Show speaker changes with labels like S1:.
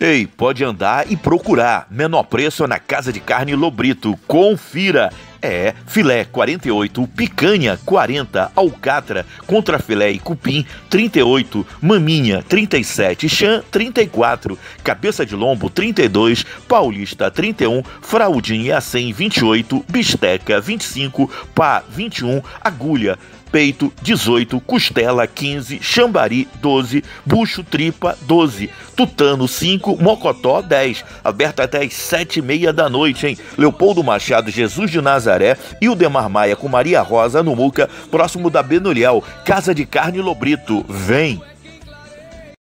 S1: Ei, pode andar e procurar. Menor preço na Casa de Carne Lobrito. Confira. É, filé 48, picanha 40, alcatra, contrafilé e cupim 38, maminha 37, chã 34, cabeça de lombo 32, paulista 31, fraldinha 100 28, bisteca 25, pá 21, agulha peito 18, costela 15, chambari 12, bucho tripa 12, tutano 5, mocotó 10. Aberto até às 7 e meia da noite, hein? Leopoldo Machado, Jesus de Nazaré e o Demar Maia com Maria Rosa no Muca, próximo da Benoliel, Casa de Carne Lobrito. Vem!